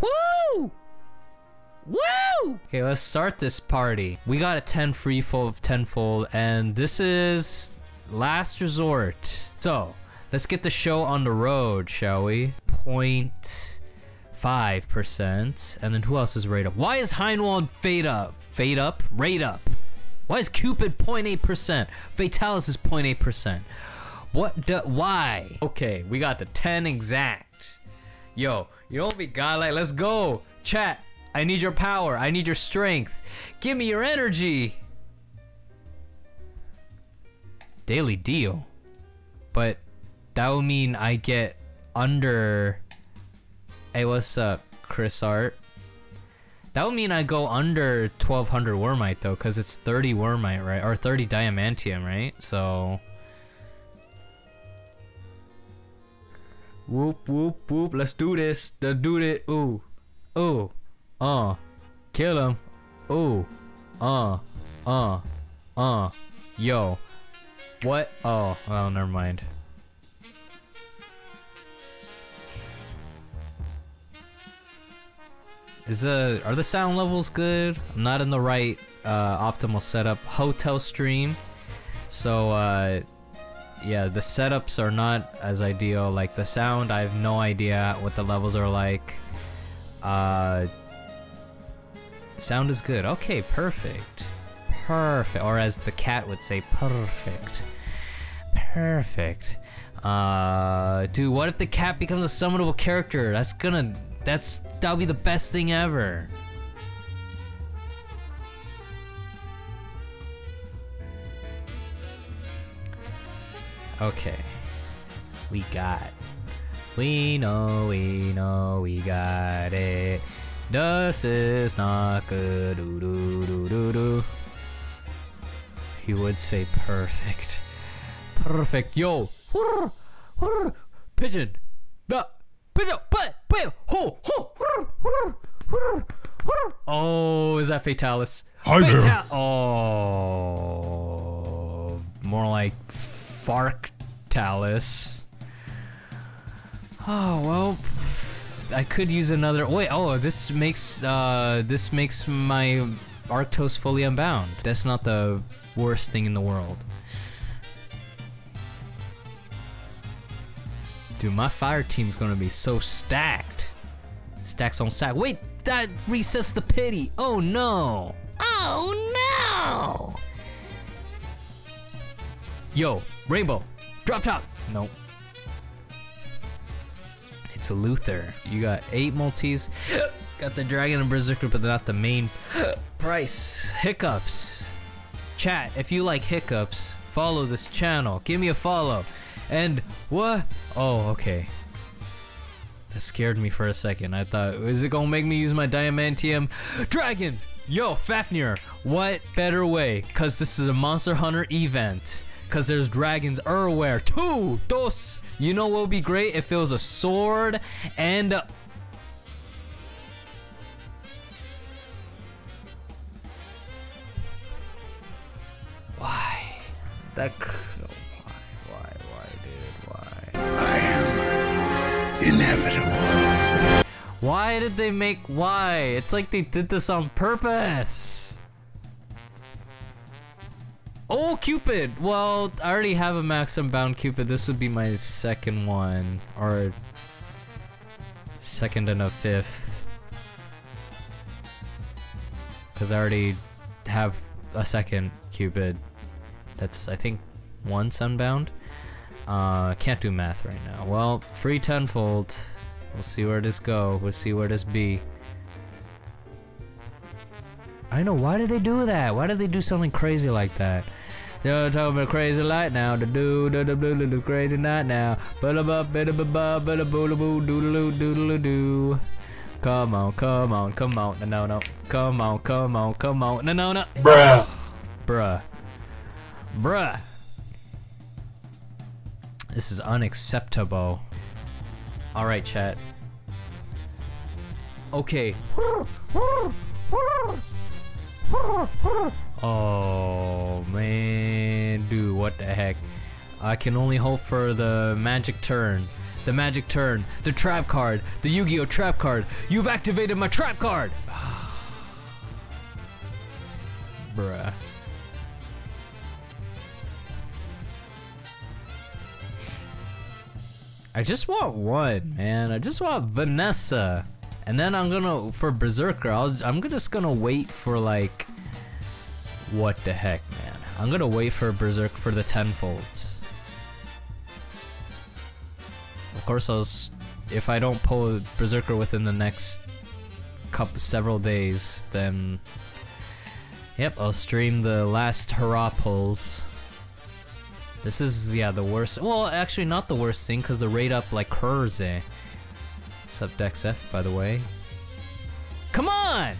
Woo! Woo! Okay, let's start this party. We got a 10 free fold, of tenfold, and this is last resort. So, let's get the show on the road, shall we? Point five percent, and then who else is rate up? Why is Heinwald fade up? Fade up? Rate up? Why is Cupid 0.8 percent? Fatalis is 0.8 percent. What? The, why? Okay, we got the 10 exact. Yo, what we got? Like, let's go. Chat. I need your power. I need your strength. Give me your energy. Daily deal. But that would mean I get under. Hey, what's up, Chris Art? That would mean I go under 1200 Wyrmite though, because it's 30 Wyrmite, right? Or 30 Diamantium, right? So. Whoop, whoop, whoop. Let's do this. Let's do it. Ooh. Ooh. Uh. Kill him. Ooh. Uh. Uh. Uh. Yo. What? Oh. Well, never mind. Is the are the sound levels good? I'm not in the right uh, optimal setup. Hotel stream, so uh, yeah, the setups are not as ideal. Like the sound, I have no idea what the levels are like. Uh, sound is good. Okay, perfect, perfect. Or as the cat would say, perfect, perfect. Uh, dude, what if the cat becomes a summonable character? That's gonna that's that'll be the best thing ever. Okay. We got. We know, we know, we got it. This is not good. Doo doo doo doo doo. He would say perfect. Perfect. Yo. Pigeon. Pigeon. Oh, is that Fatalis? Hi there. Oh, more like Farktalis. Oh well, I could use another. Wait, oh, this makes uh, this makes my Arctos fully unbound. That's not the worst thing in the world. Dude, my fire team's gonna be so stacked. Stacks on stack. Wait, that resets the pity. Oh no. Oh no. Yo, Rainbow, drop top. Nope. It's a Luther. You got eight multis. got the Dragon and Berserker, but not the main price. Hiccups. Chat, if you like hiccups, follow this channel. Give me a follow. And what? Oh, okay. That scared me for a second. I thought, is it gonna make me use my Diamantium? Dragon! Yo, Fafnir, what better way? Cause this is a Monster Hunter event. Cause there's dragons everywhere. Two, dos. You know what would be great if it was a sword and a Why? That. why? Why? Why, dude? Why? I am inevitable. Why did they make why? It's like they did this on purpose. Cupid! Well, I already have a max unbound Cupid. This would be my second one. Or second and a fifth. Because I already have a second Cupid. That's, I think, once unbound. Uh, can't do math right now. Well, free tenfold. We'll see where this go. We'll see where this be. I know. Why did they do that? Why did they do something crazy like that? Yo, tell me crazy light now. The do do do do do crazy night now. Bada ba bada ba ba bada boo boo doodle doodle doo. Come on, come on, come on, no no no. Come on, come on, come on, no no no. Bruh. Bruh. Bruh. This is unacceptable. Alright, chat. Okay. Oh, man. Dude, what the heck? I can only hope for the magic turn. The magic turn. The trap card. The Yu-Gi-Oh trap card. You've activated my trap card. Bruh. I just want one, man. I just want Vanessa. And then I'm gonna, for Berserker, I I'm just gonna wait for like, what the heck, man. I'm gonna wait for Berserk for the tenfolds. Of course, I'll, if I don't pull Berserker within the next couple, several days, then, yep, I'll stream the last hurrah pulls. This is, yeah, the worst. Well, actually, not the worst thing, because the rate up like Kurze. Sup DexF, by the way. Come on!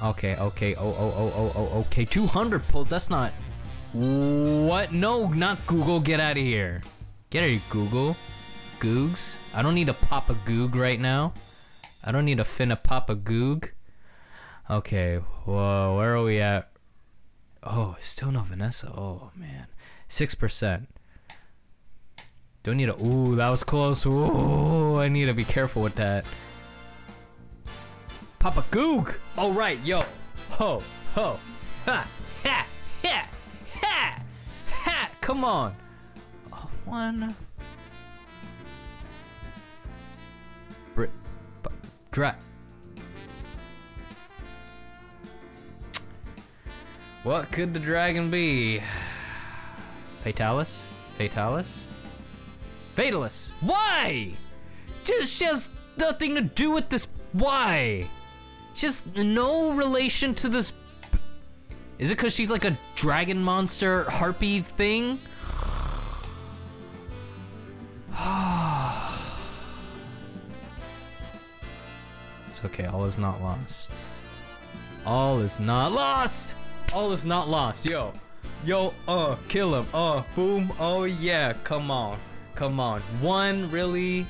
Okay, okay, oh, oh, oh, oh, oh, okay. 200 pulls, that's not... What? No, not Google, get out of here. Get out of here, Google. Googs. I don't need to pop a goog right now. I don't need a pop a goog. Okay, whoa, where are we at? Oh, still no Vanessa, oh man. 6%. Do I need a- ooh, that was close. Ooh, I need to be careful with that. Papa Goog! Oh, right, yo. Ho, ho. Ha, ha, ha, ha, ha. Come on. Oh, one. Brit. drat. What could the dragon be? Fatalis? Fatalis? Fatalis! Why? Just she has nothing to do with this. Why? She has no relation to this. Is it because she's like a dragon monster harpy thing? it's okay, all is not lost. All is not lost! All is not lost, yo. Yo, uh, kill him. Uh, boom. Oh yeah, come on. Come on. One, really?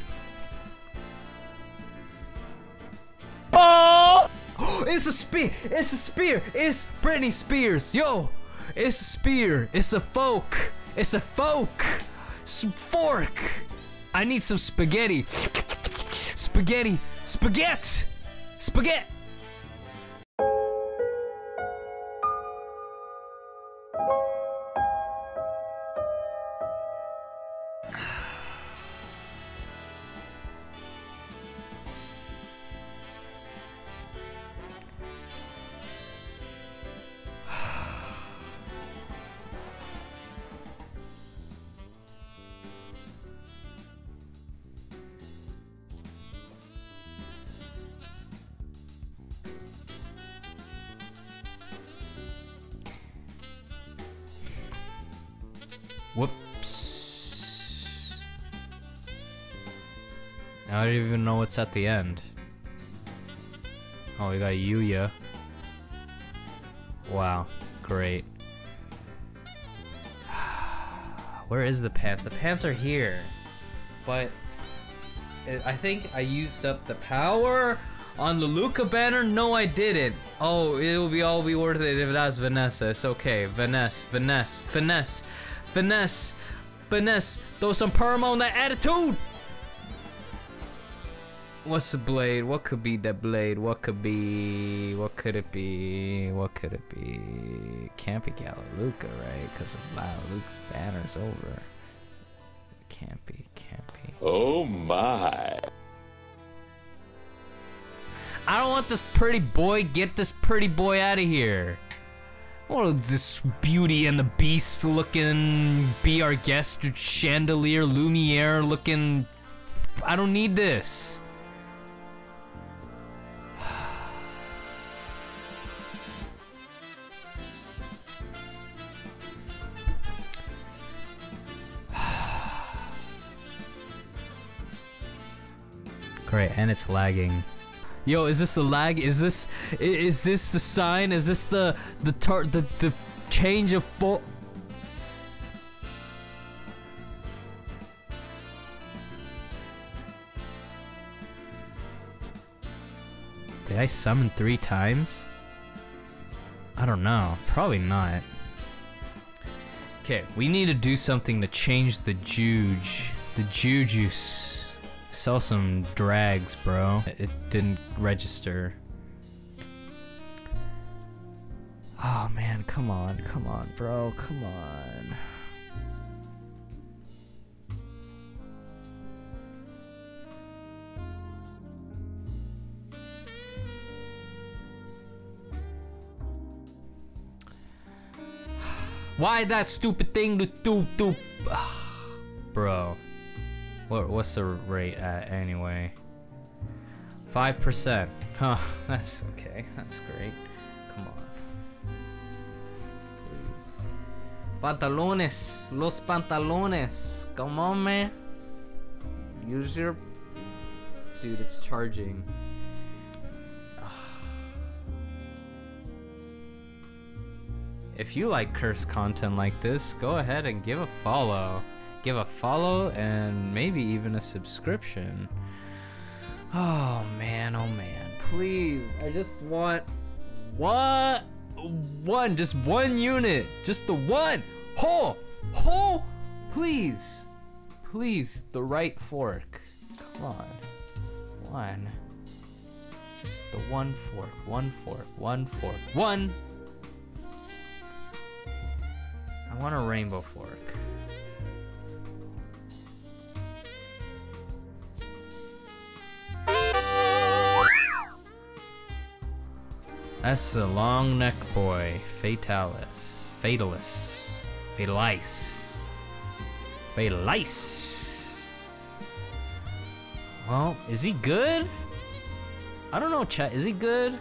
Oh! it's a spear! It's a spear! It's Britney Spears! Yo! It's a spear! It's a folk! It's a folk! S fork! I need some spaghetti! Spaghetti! Spaghetti! Spaghetti! Whoops. Now I don't even know what's at the end. Oh, we got Yuya. Wow, great. Where is the pants? The pants are here. But uh, I think I used up the power on the Luca banner. No, I didn't. Oh, it'll be all be worth it if that's Vanessa. It's okay. Vanessa, Vanessa, finesse, finesse, finesse. Throw some perma on that attitude. What's the blade? What could be that blade? What could be? What could it be? What could it be? Can't be Galaluca, right? Because Luca banner's over. Can't be, can't be. Oh my. I don't want this pretty boy. Get this pretty boy out of here. Is this Beauty and the Beast looking, be our guest, chandelier, Lumiere looking. I don't need this. Great, and it's lagging. Yo, is this a lag? Is this is this the sign? Is this the the tar the the change of fo Did I summon three times? I don't know. Probably not. Okay, we need to do something to change the juge. The jujus. Sell some drags, bro. It didn't register. Oh man, come on, come on, bro, come on. Why that stupid thing to do do Bro. What what's the rate at anyway? 5%. Huh, that's okay. That's great. Come on. Please. Pantalones. Los pantalones. Come on, man. Use your Dude, it's charging. If you like cursed content like this, go ahead and give a follow. Give a follow and maybe even a subscription. Oh man, oh man. Please, I just want one one, just one unit. Just the one. Ho! Ho! Please. Please, the right fork. Come on. One. Just the one fork, one fork, one fork, one I want a rainbow fork. That's a long neck boy. Fatalis. Fatalis. Fatalice. Fatalice. Well, is he good? I don't know, chat. Is he good?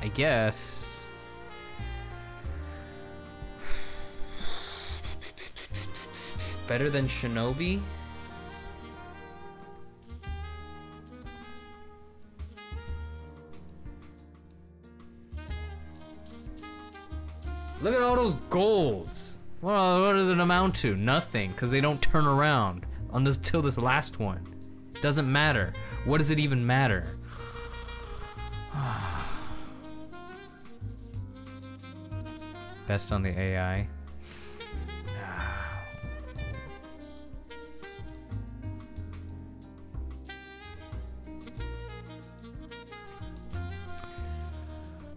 I guess. better than Shinobi? Look at all those golds. Well, what does it amount to? Nothing, because they don't turn around until this last one. Doesn't matter. What does it even matter? Best on the AI.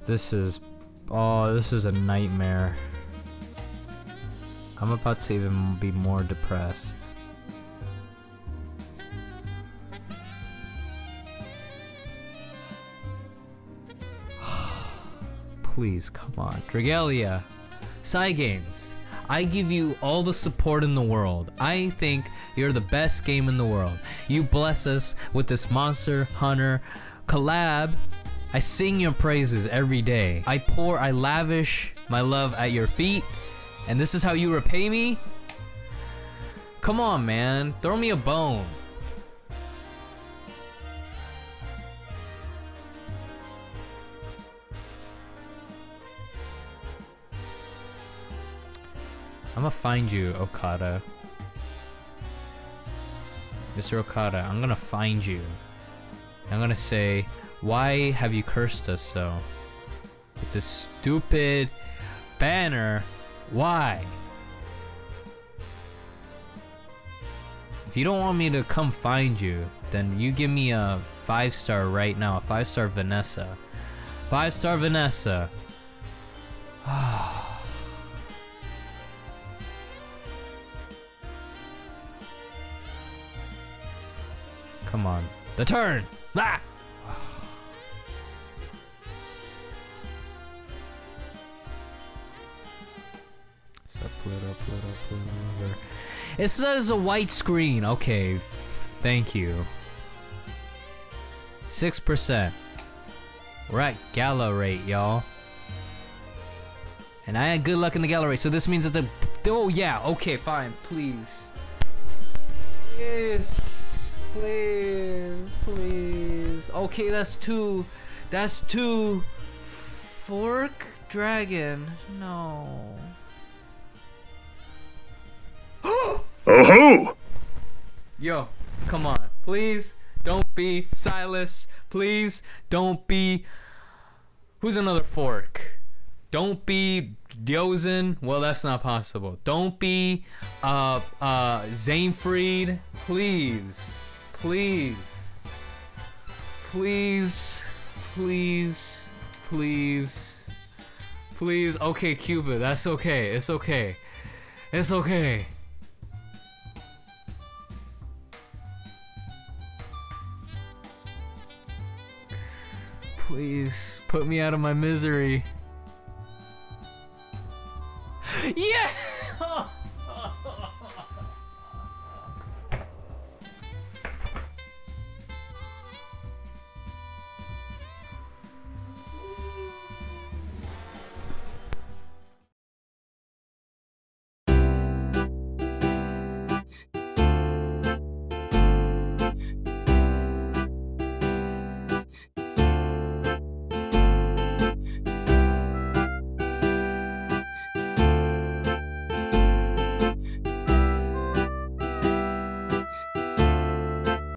This is... Oh, this is a nightmare. I'm about to even be more depressed. Please, come on. Dragalia. Cygames. I give you all the support in the world. I think you're the best game in the world. You bless us with this Monster Hunter collab I sing your praises every day. I pour, I lavish my love at your feet, and this is how you repay me? Come on, man. Throw me a bone. I'm gonna find you, Okada. Mr. Okada, I'm gonna find you. I'm gonna say, why have you cursed us so? With this stupid banner, why? If you don't want me to come find you, then you give me a five star right now, a five star Vanessa. Five star Vanessa. Come on. The turn! Ah! Pluto, Pluto. It says a white screen. Okay, thank you. 6%. We're at gala rate, y'all. And I had good luck in the gallery, so this means it's a... Oh, yeah, okay, fine, please. Please, please, please. Okay, that's two. That's two. Fork dragon. No. Oh ho! Yo, come on. Please don't be Silas. Please don't be. Who's another fork? Don't be Diozen. Well, that's not possible. Don't be uh uh Xainfried. Please. Please. Please. Please. Please. Please. Okay, Cuba. That's okay. It's okay. It's okay. Put me out of my misery.